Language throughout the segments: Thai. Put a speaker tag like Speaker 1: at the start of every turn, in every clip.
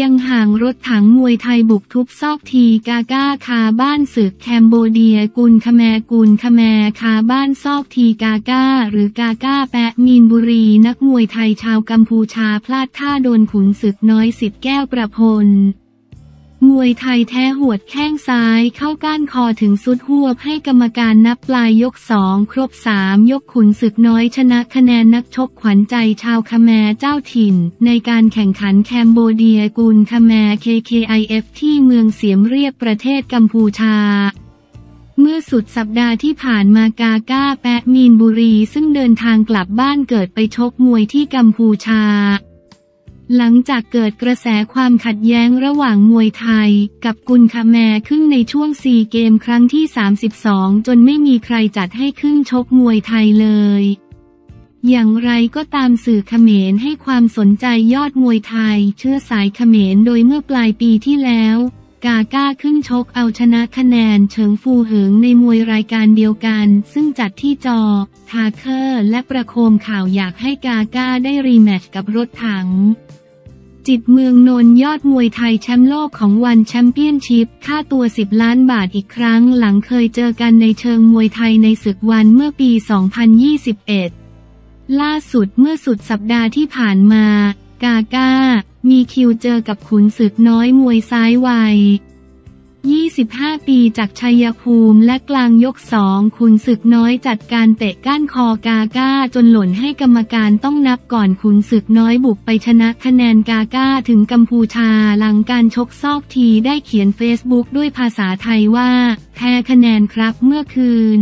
Speaker 1: ยังห่างรถถังมวยไทยบุกทุบซอกทีกาก้าคาบ้านศึกแคมโบเดียกุลคแมกุลคแมคาบ้านซอกทีกาก้า หรือกาก้าแปะมีนบุรีนักมวยไทยชาวกัมพูชาพลาดท่าโดนขุนศึกน้อยสิบแก้วประพล มวยไทยแท้หวดแข้งซ้ายเข้าก้านคอถึงสุดหวบให้กรรมการนับปลายยกสองครบสามยกขุนศึกน้อยชนะคะแนนนักชกขวัญใจชาวคแมเจ้าถิ่น ในการแข่งขันแคมโบเดียกุลคแม KKIF ที่เมืองเสียมเรียบประเทศกัมพูชาเมื่อสุดสัปดาห์ที่ผ่านมากาก้าแปะมีนบุรีซึ่งเดินทางกลับบ้านเกิดไปชกมวยที่กัมพูชา หลังจากเกิดกระแสความขัดแย้งระหว่างมวยไทย กับกุนคาแมขึ้นในช่วงซีเกมครั้งที่ 32 จนไม่มีใครจัดให้ขึ้นชกมวยไทยเลย อย่างไรก็ตามสื่อเขมรให้ความสนใจยอดมวยไทย เชื้อสายเขมรโดยเมื่อปลายปีที่แล้ว กาก้าขึ้นชกเอาชนะคะแนนเฉิงฟูเหิงในมวยรายการเดียวกัน ซึ่งจัดที่จอ ทาเคอร์และประโคมข่าวอยากให้กาก้าได้ rematch กับรถถัง จิตรเมืองนนท์ยอดมวยไทยแชมป์โลกของ ONE Championship ค่าตัว 10 ล้านบาทอีกครั้งหลังเคยเจอกันในเชิงมวยไทยในศึก ONE เมื่อปี 2021 ล่าสุดเมื่อสุดสัปดาห์ที่ผ่านมา กาก้า มีคิวเจอกับขุนศึกน้อยมวยซ้ายวัย 25 ปีจากชัยภูมิและกลางยกสองขุนศึกน้อยจัดการเตะก้านคอกาก้าจนหล่นให้กรรมการต้องนับก่อนขุนศึกน้อยบุกไปชนะคะแนนกาก้าถึงกัมพูชาหลังการชกซอกทีได้เขียนเฟซบุ๊กด้วยภาษาไทยว่า แพ้คะแนนครับเมื่อคืน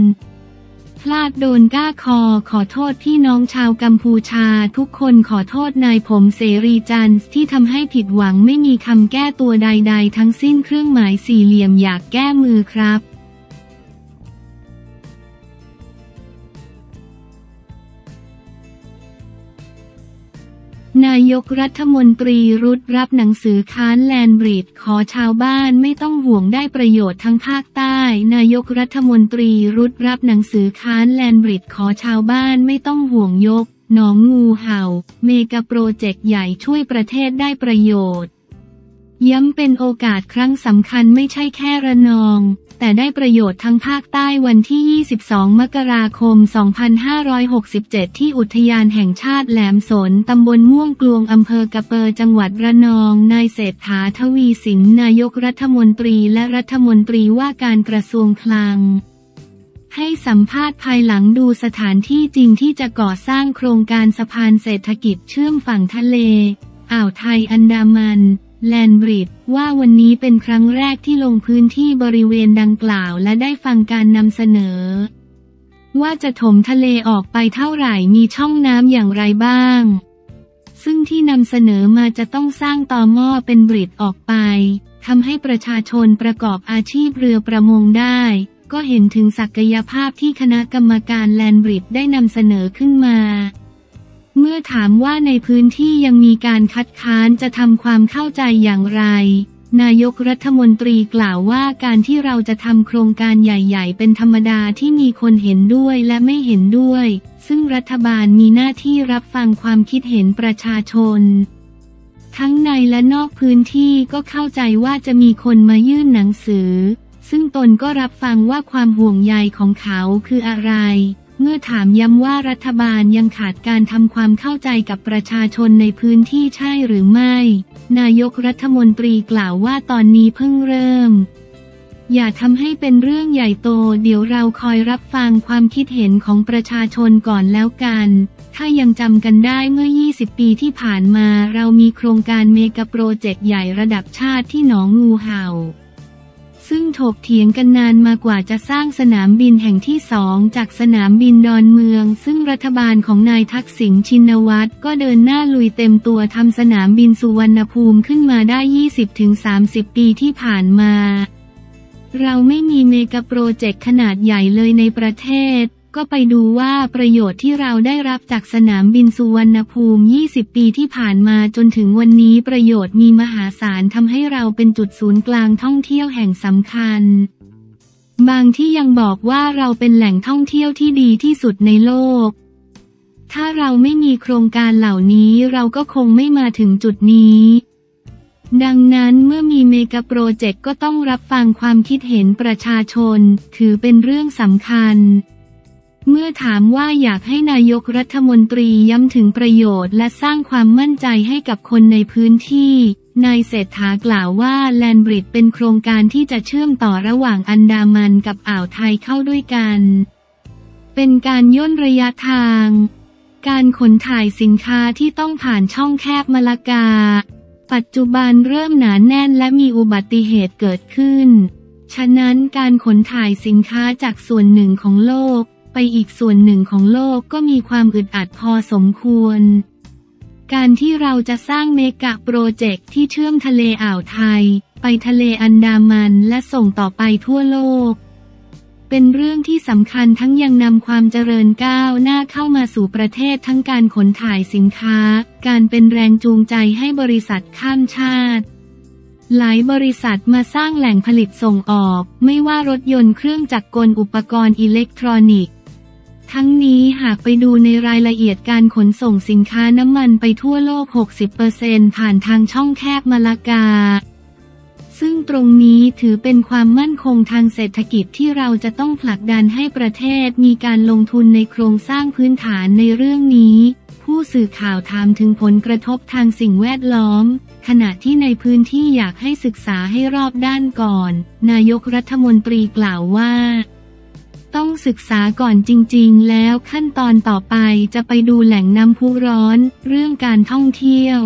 Speaker 1: พลาดโดนก้าคอ ขอโทษพี่น้องชาวกัมพูชา ทุกคนขอโทษนายผมเสรีจันทร์ที่ทำให้ผิดหวังไม่มีคำแก้ตัวใด ๆ ทั้งสิ้นเครื่องหมายสี่เหลี่ยมอยากแก้มือครับ นายกรัฐมนตรีรุดรับหนังสือค้านแลนบริดขอชาวบ้านไม่ต้องห่วงได้ประโยชน์ทั้งภาคใต้ นายกรัฐมนตรีรุดรับหนังสือค้านแลนบริดขอชาวบ้านไม่ต้องห่วงยก หนองงูเห่า เมกะโปรเจกต์ใหญ่ช่วยประเทศได้ประโยชน์ ย้ำเป็นโอกาสครั้งสำคัญไม่ใช่แค่ระนอง แต่ได้ประโยชน์ทั้งภาคใต้วันที่ 22 มกราคม 2567 ที่อุทยานแห่งชาติแหลมสน ตำบลม่วงกลวง อำเภอกระเปอจังหวัดระนอง นายเศรษฐาทวีสิน นายกรัฐมนตรีและรัฐมนตรีว่าการกระทรวงคลัง ให้สัมภาษณ์ภายหลังดูสถานที่จริงที่จะก่อสร้างโครงการสะพานเศรษฐกิจเชื่อมฝั่งทะเล อ่าวไทยอันดามัน แลนบริดว่าวันนี้เป็นครั้งแรกที่ลงพื้นที่บริเวณดังกล่าวและได้ฟังการนำเสนอ ว่าจะถมทะเลออกไปเท่าไหร่มีช่องน้ำอย่างไรบ้าง ซึ่งที่นำเสนอมาจะต้องสร้างต่อหม้อเป็นบริดออกไปทำให้ประชาชนประกอบอาชีพเรือประมงได้ ก็เห็นถึงศักยภาพที่คณะกรรมการแลนบริดได้นำเสนอขึ้นมา เมื่อถามว่าในพื้นที่ยังมีการคัดค้านจะทำความเข้าใจอย่างไร นายกรัฐมนตรีกล่าวว่าการที่เราจะทำโครงการใหญ่ๆ เป็นธรรมดาที่มีคนเห็นด้วยและไม่เห็นด้วย ซึ่งรัฐบาลมีหน้าที่รับฟังความคิดเห็นประชาชน ทั้งในและนอกพื้นที่ก็เข้าใจว่าจะมีคนมายื่นหนังสือ ซึ่งตนก็รับฟังว่าความห่วงใยของเขาคืออะไร เมื่อถามย้ำว่ารัฐบาลยังขาดการทำความเข้าใจกับประชาชนในพื้นที่ใช่หรือไม่ นายกรัฐมนตรีกล่าวว่าตอนนี้เพิ่งเริ่ม อย่าทำให้เป็นเรื่องใหญ่โต เดี๋ยวเราคอยรับฟังความคิดเห็นของประชาชนก่อนแล้วกัน ถ้ายังจำกันได้เมื่อ 20 ปีที่ผ่านมาเรามีโครงการ mega project ใหญ่ระดับชาติที่หนองงูเห่า ซึ่งถกเถียงกันนานมากว่าจะสร้างสนามบินแห่งที่สองจากสนามบินดอนเมือง ซึ่งรัฐบาลของนายทักษิณชินวัตรก็เดินหน้าลุยเต็มตัวทำสนามบินสุวรรณภูมิขึ้นมาได้ 20-30 ปีที่ผ่านมาเราไม่มี mega project ขนาดใหญ่เลยในประเทศ ก็ไปดูว่าประโยชน์ที่เราได้รับจากสนามบินสุวรรณภูมิ 20 ปีที่ผ่านมาจนถึงวันนี้ประโยชน์มีมหาศาลทำให้เราเป็นจุดศูนย์กลางท่องเที่ยวแห่งสำคัญ บางที่ยังบอกว่าเราเป็นแหล่งท่องเที่ยวที่ดีที่สุดในโลก ถ้าเราไม่มีโครงการเหล่านี้เราก็คงไม่มาถึงจุดนี้ดังนั้นเมื่อมีเมกะโปรเจกต์ก็ต้องรับฟังความคิดเห็นประชาชน ถือเป็นเรื่องสำคัญ เมื่อถามว่าอยากให้นายกรัฐมนตรีย้ำถึงประโยชน์และสร้างความมั่นใจให้กับคนในพื้นที่ นายเศรษฐากล่าวว่าแลนบริดเป็นโครงการที่จะเชื่อมต่อระหว่างอันดามันกับอ่าวไทยเข้าด้วยกัน เป็นการย่นระยะทาง การขนถ่ายสินค้าที่ต้องผ่านช่องแคบมะละกา ปัจจุบันเริ่มหนาแน่นและมีอุบัติเหตุเกิดขึ้น ฉะนั้นการขนถ่ายสินค้าจากส่วนหนึ่งของโลก ไปอีกส่วนหนึ่งของโลกก็มีความอึดอัดพอสมควร การที่เราจะสร้างเมกะโปรเจกต์ที่เชื่อมทะเลอ่าวไทย ไปทะเลอันดามันและส่งต่อไปทั่วโลก เป็นเรื่องที่สำคัญทั้งยังนำความเจริญก้าวหน้าเข้ามาสู่ประเทศทั้งการขนถ่ายสินค้า การเป็นแรงจูงใจให้บริษัทข้ามชาติหลายบริษัทมาสร้างแหล่งผลิตส่งออก ไม่ว่ารถยนต์เครื่องจักรกลอุปกรณ์อิเล็กทรอนิกส์ ทั้งนี้หากไปดูในรายละเอียดการขนส่งสินค้าน้ำมันไปทั่วโลก 60%ผ่านทางช่องแคบมาลากา ซึ่งตรงนี้ถือเป็นความมั่นคงทางเศรษฐกิจที่เราจะต้องผลักดันให้ประเทศมีการลงทุนในโครงสร้างพื้นฐานในเรื่องนี้ ผู้สื่อข่าวถามถึงผลกระทบทางสิ่งแวดล้อม ขณะที่ในพื้นที่อยากให้ศึกษาให้รอบด้านก่อน นายกรัฐมนตรีกล่าวว่า ต้องศึกษาก่อนจริงๆ แล้วขั้นตอนต่อไปจะไปดูแหล่งน้ำพุร้อน เรื่องการท่องเที่ยว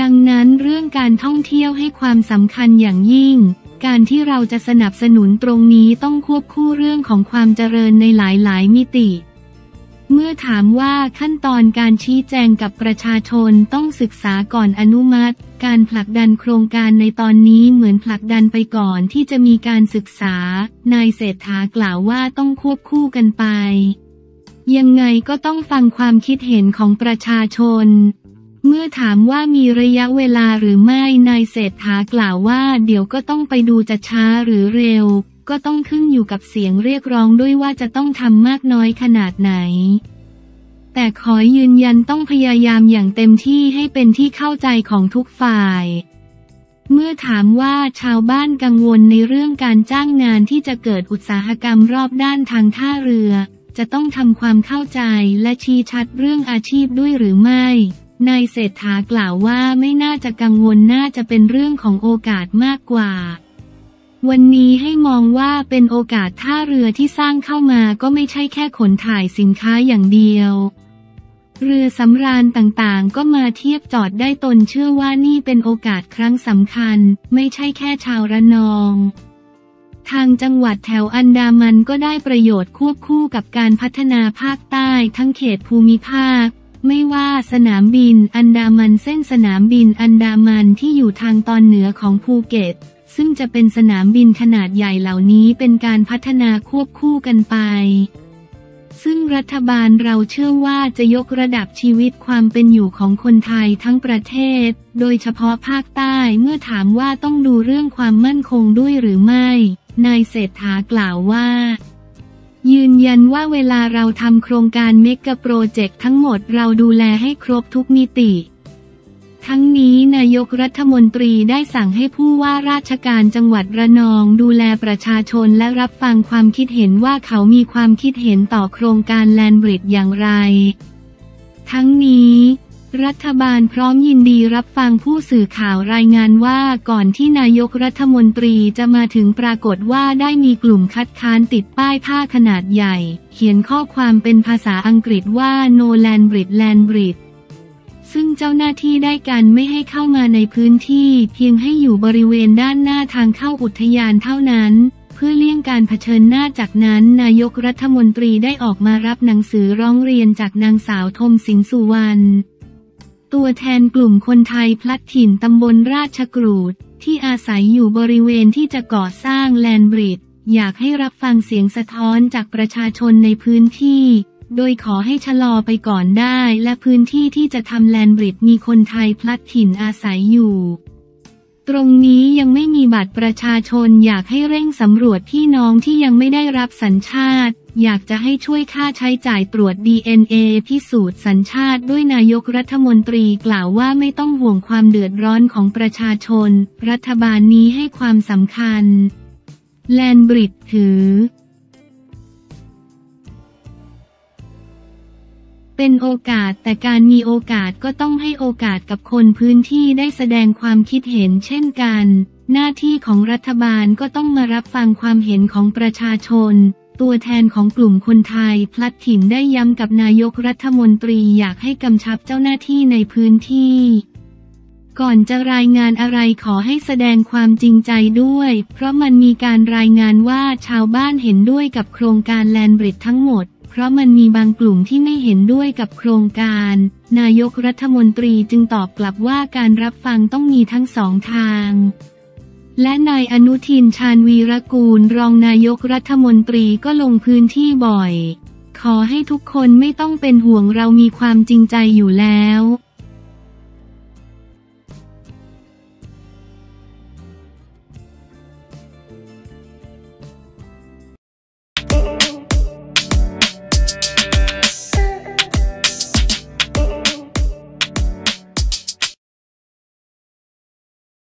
Speaker 1: ดังนั้นเรื่องการท่องเที่ยวให้ความสำคัญอย่างยิ่ง การที่เราจะสนับสนุนตรงนี้ต้องควบคู่เรื่องของความเจริญในหลายๆ มิติ เมื่อถามว่าขั้นตอนการชี้แจงกับประชาชนต้องศึกษาก่อนอนุมัติ การผลักดันโครงการในตอนนี้เหมือนผลักดันไปก่อนที่จะมีการศึกษา นายเศรษฐากล่าวว่าต้องควบคู่กันไป ยังไงก็ต้องฟังความคิดเห็นของประชาชน เมื่อถามว่ามีระยะเวลาหรือไม่ นายเศรษฐากล่าวว่า เดี๋ยวก็ต้องไปดูจะช้าหรือเร็ว ก็ต้องขึ้นอยู่กับเสียงเรียกร้องด้วยว่าจะต้องทำมากน้อยขนาดไหน แต่ขอยืนยันต้องพยายามอย่างเต็มที่ให้เป็นที่เข้าใจของทุกฝ่าย เมื่อถามว่าชาวบ้านกังวลในเรื่องการจ้างงานที่จะเกิดอุตสาหกรรมรอบด้านทางท่าเรือ จะต้องทำความเข้าใจและชี้ชัดเรื่องอาชีพด้วยหรือไม่นายเศรษฐากล่าวว่าไม่น่าจะกังวลน่าจะเป็นเรื่องของโอกาสมากกว่า วันนี้ให้มองว่าเป็นโอกาสท่าเรือที่สร้างเข้ามาก็ไม่ใช่แค่ขนถ่ายสินค้าอย่างเดียว เรือสำราญต่างๆ ก็มาเทียบจอดได้ตนเชื่อว่านี่เป็นโอกาสครั้งสำคัญ ไม่ใช่แค่ชาวระนอง ทางจังหวัดแถวอันดามันก็ได้ประโยชน์ควบคู่กับการพัฒนาภาคใต้ทั้งเขตภูมิภาคไม่ว่าสนามบินอันดามันเส้นสนามบินอันดามันที่อยู่ทางตอนเหนือของภูเก็ต ซึ่งจะเป็นสนามบินขนาดใหญ่เหล่านี้เป็นการพัฒนาควบคู่กันไป ซึ่งรัฐบาลเราเชื่อว่าจะยกระดับชีวิตความเป็นอยู่ของคนไทยทั้งประเทศ โดยเฉพาะภาคใต้เมื่อถามว่าต้องดูเรื่องความมั่นคงด้วยหรือไม่ นายเศรษฐากล่าวว่ายืนยันว่าเวลาเราทำโครงการเมกะโปรเจกต์ทั้งหมดเราดูแลให้ครบทุกมิติ ทั้งนี้นายกรัฐมนตรีได้สั่งให้ผู้ว่าราชการจังหวัดระนองดูแลประชาชนและรับฟังความคิดเห็นว่าเขามีความคิดเห็นต่อโครงการแลนบริดอย่างไร ทั้งนี้รัฐบาลพร้อมยินดีรับฟังผู้สื่อข่าวรายงานว่าก่อนที่นายกรัฐมนตรีจะมาถึงปรากฏว่าได้มีกลุ่มคัดค้านติดป้ายผ้าขนาดใหญ่ เขียนข้อความเป็นภาษาอังกฤษว่า no land bridge land bridge ซึ่งเจ้าหน้าที่ได้กันไม่ให้เข้ามาในพื้นที่ เพียงให้อยู่บริเวณด้านหน้าทางเข้าอุทยานเท่านั้น เพื่อเลี่ยงการเผชิญหน้าจากนั้น นายกรัฐมนตรีได้ออกมารับหนังสือร้องเรียนจากนางสาวทมสิงสุวรรณตัวแทนกลุ่มคนไทยพลัดถิ่นตำบลราชกรูด ที่อาศัยอยู่บริเวณที่จะก่อสร้างแลนบริดจ์อยากให้รับฟังเสียงสะท้อนจากประชาชนในพื้นที่ โดยขอให้ชะลอไปก่อนได้และพื้นที่ที่จะทำแลนบริดจ์มีคนไทยพลัดถิ่นอาศัยอยู่ ตรงนี้ยังไม่มีบัตรประชาชนอยากให้เร่งสำรวจพี่น้องที่ยังไม่ได้รับสัญชาติ อยากจะให้ช่วยค่าใช้จ่ายตรวจ DNA พิสูจน์สัญชาติด้วยนายกรัฐมนตรีกล่าวว่าไม่ต้องห่วงความเดือดร้อนของประชาชน รัฐบาลนี้ให้ความสำคัญ แลนบริดถือ เป็นโอกาสแต่การมีโอกาสก็ต้องให้โอกาสกับคนพื้นที่ได้แสดงความคิดเห็นเช่นกัน หน้าที่ของรัฐบาลก็ต้องมารับฟังความเห็นของประชาชน ตัวแทนของกลุ่มคนไทย พลัดถิ่นได้ย้ำกับนายกรัฐมนตรีอยากให้กำชับเจ้าหน้าที่ในพื้นที่ ก่อนจะรายงานอะไรขอให้แสดงความจริงใจด้วย เพราะมันมีการรายงานว่าชาวบ้านเห็นด้วยกับโครงการแลนบริดทั้งหมด เพราะมันมีบางกลุ่มที่ไม่เห็นด้วยกับโครงการ นายกรัฐมนตรีจึงตอบกลับว่าการรับฟังต้องมีทั้งสองทางและนายอนุทินชาญวีรกูลรองนายกรัฐมนตรีก็ลงพื้นที่บ่อย ขอให้ทุกคนไม่ต้องเป็นห่วงเรามีความจริงใจอยู่แล้ว